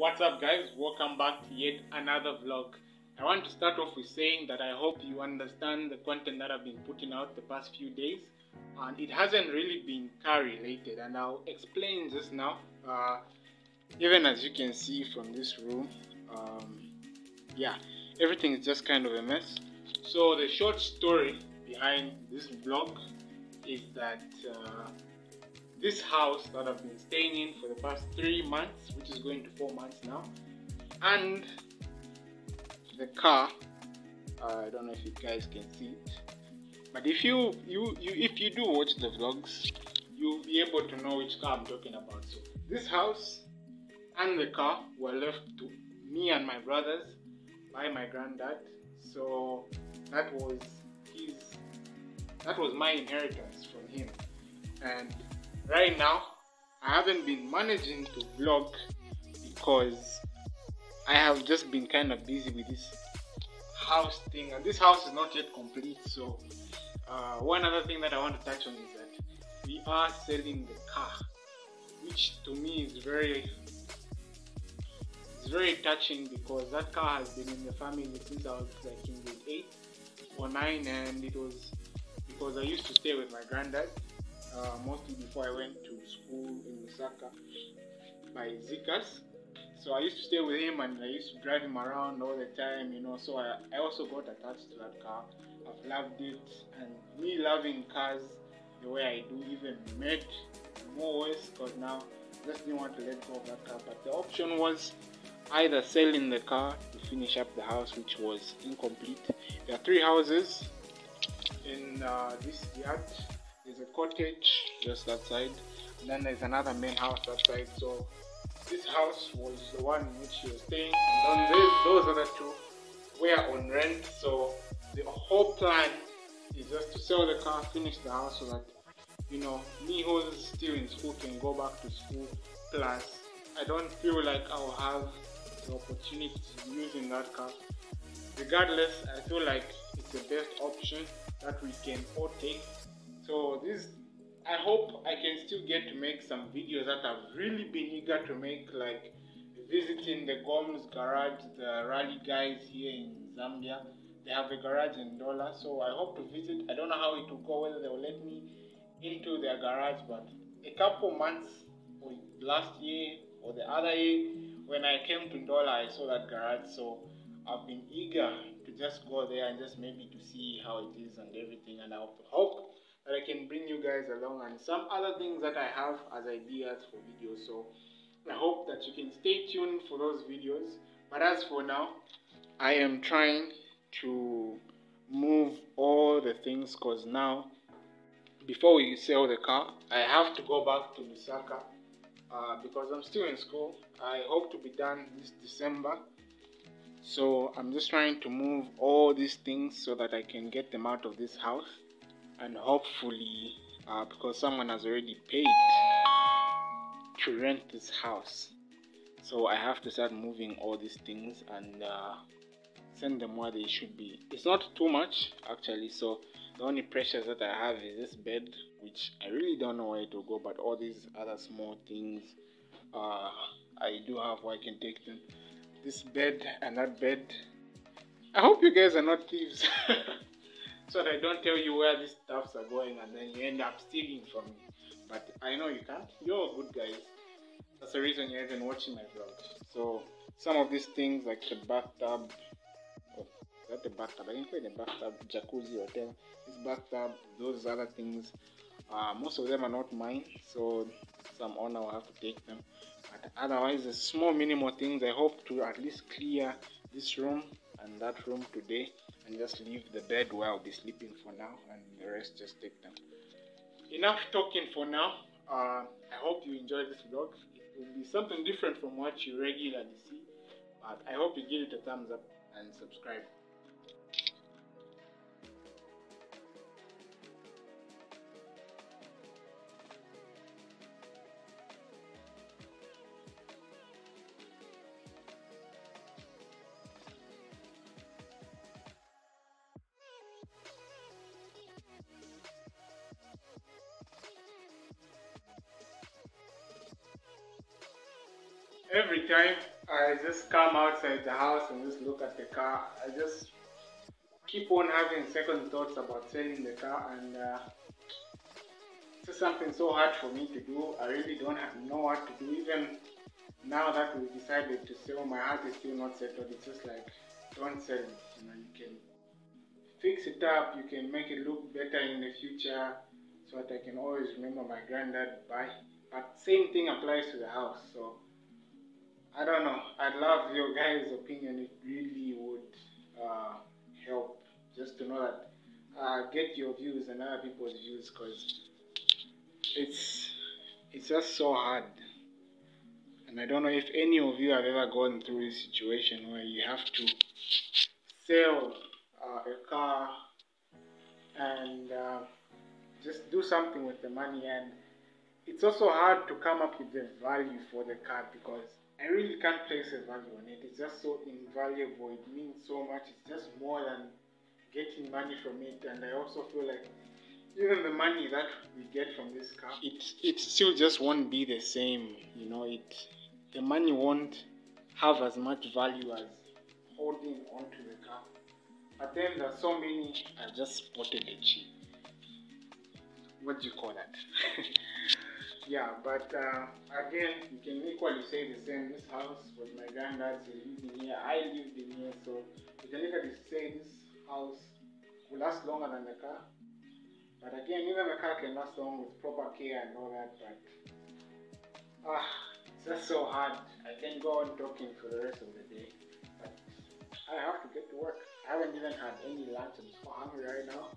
What's up guys? Welcome back to yet another vlog. I want to start off with saying that I hope you understand the content that I've been putting out the past few days and it hasn't really been car related and I'll explain just now. Uh, even as you can see from this room, um, yeah, everything is just kind of a mess. So the short story behind this vlog is that uh, this house that I've been staying in for the past three months, which is going to four months now, and the car. Uh, I don't know if you guys can see it, but if you you you if you do watch the vlogs, you'll be able to know which car I'm talking about. So this house and the car were left to me and my brothers by my granddad. So that was his that was my inheritance from him, and right now I haven't been managing to vlog because I have just been kind of busy with this house thing and this house is not yet complete so uh, one other thing that I want to touch on is that we are selling the car which to me is very it's very touching because that car has been in the family since I was like in grade 8 or 9 and it was because I used to stay with my granddad uh, mostly before I went to school in Lusaka by Zikas. So I used to stay with him and I used to drive him around all the time, you know. So I, I also got attached to that car. I've loved it and me loving cars the way I do even made more ways because now I just didn't want to let go of that car. But the option was either selling the car to finish up the house which was incomplete. There are three houses in uh, this yard there's a cottage just that side and then there's another main house that side. So this house was the one in which she was staying and then those other two were on rent. So the whole plan is just to sell the car finish the house so that you know me who's still in school can go back to school. Plus i don't feel like i'll have the opportunity to using that car. Regardless i feel like it's the best option that we can all take so this, I hope I can still get to make some videos that I've really been eager to make, like visiting the Gomes garage, the rally guys here in Zambia. They have a garage in Ndola, so I hope to visit. I don't know how it will go, whether they will let me into their garage, but a couple months last year or the other year when I came to Ndola, I saw that garage, so I've been eager to just go there and just maybe to see how it is and everything, and I hope that I can bring you guys along and some other things that I have as ideas for videos. So I hope that you can stay tuned for those videos. But as for now, I am trying to move all the things because now before we sell the car, I have to go back to Lusaka uh, because I'm still in school. I hope to be done this December. So I'm just trying to move all these things so that I can get them out of this house and hopefully uh, because someone has already paid to rent this house. So I have to start moving all these things and uh, send them where they should be. It's not too much actually. So the only pressures that I have is this bed which I really don't know where to go but all these other small things uh, I do have where I can take them. This bed and that bed. I hope you guys are not thieves so that I don't tell you where these stuffs are going and then you end up stealing from me. But I know you can't. You're good guys. That's the reason you're even watching my vlogs. So some of these things like the bathtub, oh, that the bathtub? I didn't call the bathtub, jacuzzi, hotel. This bathtub, those other things. Uh, most of them are not mine, so some owner will have to take them. But otherwise, the small minimal things. I hope to at least clear this room and that room today and just leave the bed where I'll be sleeping for now and the rest just take them. Enough talking for now. Uh, I hope you enjoyed this vlog. It will be something different from what you regularly see, but I hope you give it a thumbs up and subscribe. Every time I just come outside the house and just look at the car, I just keep on having second thoughts about selling the car and uh, it's something so hard for me to do. I really don't know what to do. Even now that we decided to sell, my heart is still not settled. It's just like, don't sell it. You know, you can fix it up, you can make it look better in the future so that I can always remember my granddad buy. But same thing applies to the house. So I don't know. I'd love your guys' opinion. It really would uh, help just to know that uh, get your views and other people's views because it's it's just so hard. And I don't know if any of you have ever gone through a situation where you have to sell uh, a car and uh, just do something with the money and it's also hard to come up with the value for the car because I really can't place a value on it. It's just so invaluable. It means so much. It's just more than getting money from it. And I also feel like even the money that we get from this car, it it still just won't be the same. You know, it the money won't have as much value as holding onto the car. But then there's so many I just spotted it cheap. What do you call that? yeah, but uh, again, you can equally say the same. This house was my granddad's he lived in here. I lived in here, so you can equally say this house will last longer than the car. But again, even the car can last long with proper care and all that. But ah, it's just so hard. I can go on talking for the rest of the day, but I have to get to work. I haven't even had any lunch. I'm so hungry right now.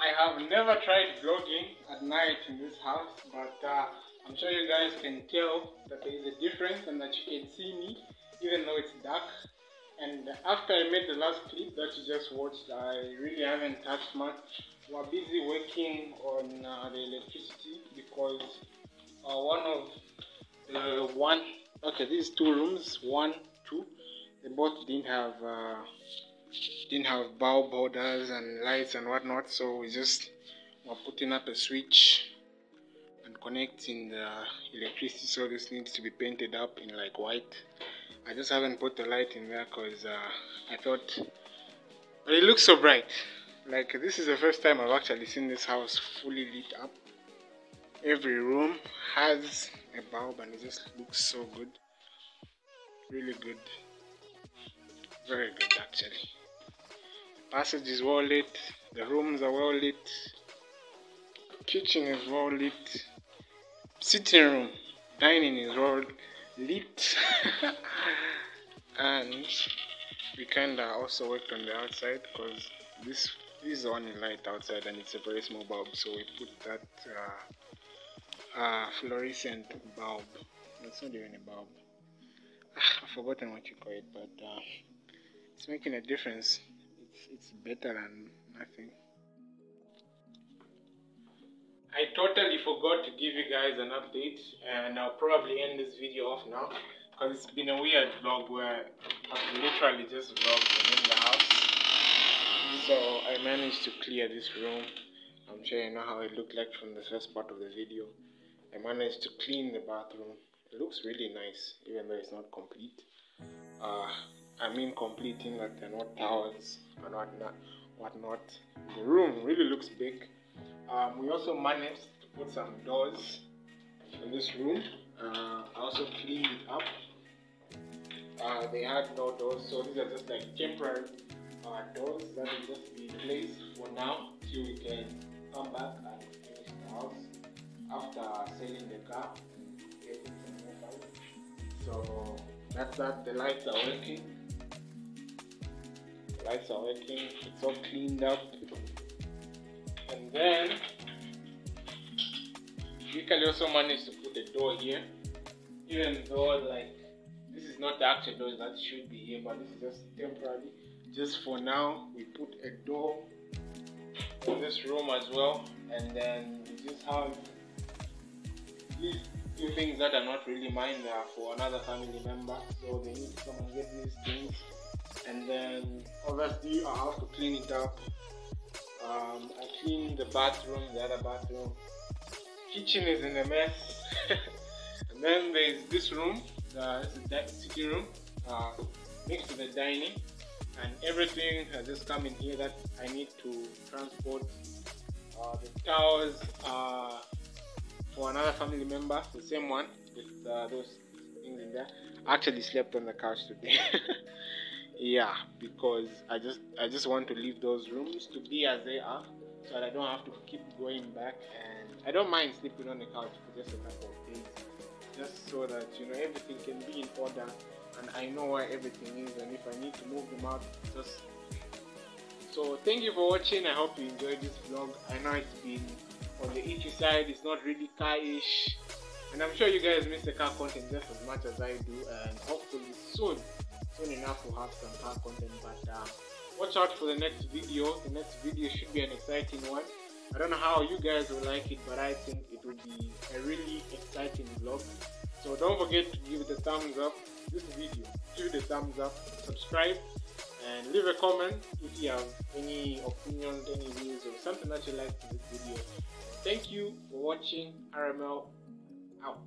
I have never tried vlogging at night in this house, but uh, I'm sure you guys can tell that there is a difference and that you can see me even though it's dark. And after I made the last clip that you just watched, I really haven't touched much. We're busy working on uh, the electricity because uh, one of the one, okay, these two rooms, one, two, they both didn't have uh, didn't have bulb holders and lights and whatnot so we just were putting up a switch and connecting the electricity so this needs to be painted up in like white. I just haven't put the light in there because uh, I thought but it looks so bright. Like this is the first time I've actually seen this house fully lit up. Every room has a bulb and it just looks so good. Really good. Very good actually passage is well lit the rooms are well lit kitchen is well lit sitting room dining is well lit. And we kinda also worked on the outside because this this is only light outside and it's a very small bulb so we put that uh, uh, fluorescent bulb. It's not even a bulb. I've forgotten what you call it but uh, it's making a difference it's better than nothing. I totally forgot to give you guys an update and I'll probably end this video off now because it's been a weird vlog where I've literally just vlogged in the house. So I managed to clear this room. I'm sure you know how it looked like from the first part of the video. I managed to clean the bathroom. It looks really nice even though it's not complete. Uh, I mean completing that they're not towers and whatnot. whatnot. The room really looks big. Um, we also managed to put some doors in this room. Uh, I also cleaned it up. Uh, they had no doors, so these are just like temporary uh, doors that will just be in place for now till we can come back and finish the house after selling the car So that's that. The lights are working lights are working, it's all cleaned up. And then we can also manage to put a door here, even though like this is not the actual door that should be here, but this is just temporary. Just for now, we put a door in this room as well, and then we just have these few things that are not really mine, they are for another family member, so they need to come and get these things and then obviously I have to clean it up. Um, I clean the bathroom, the other bathroom. Kitchen is in a mess. And then there's this room, the, the sitting room, uh, next to the dining, and everything has just come in here that I need to transport. Uh, the towels uh, for another family member, the same one with uh, those things in there. I actually slept on the couch today. yeah, because I just I just want to leave those rooms to be as they are, so that I don't have to keep going back. And I don't mind sleeping on the couch for just a couple of days, just so that you know everything can be in order and I know where everything is and if I need to move them out just so thank you for watching I hope you enjoyed this vlog I know it's been on the itchy side it's not really car-ish and I'm sure you guys miss the car content just as much as I do and hopefully soon soon enough we'll have some car content but uh, watch out for the next video. The next video should be an exciting one. I don't know how you guys will like it but I think it will be a really exciting vlog. So don't forget to give it a thumbs up. This video give it a thumbs up subscribe and leave a comment if you have any opinions any views or something that you like in this video. Thank you for watching. Rml out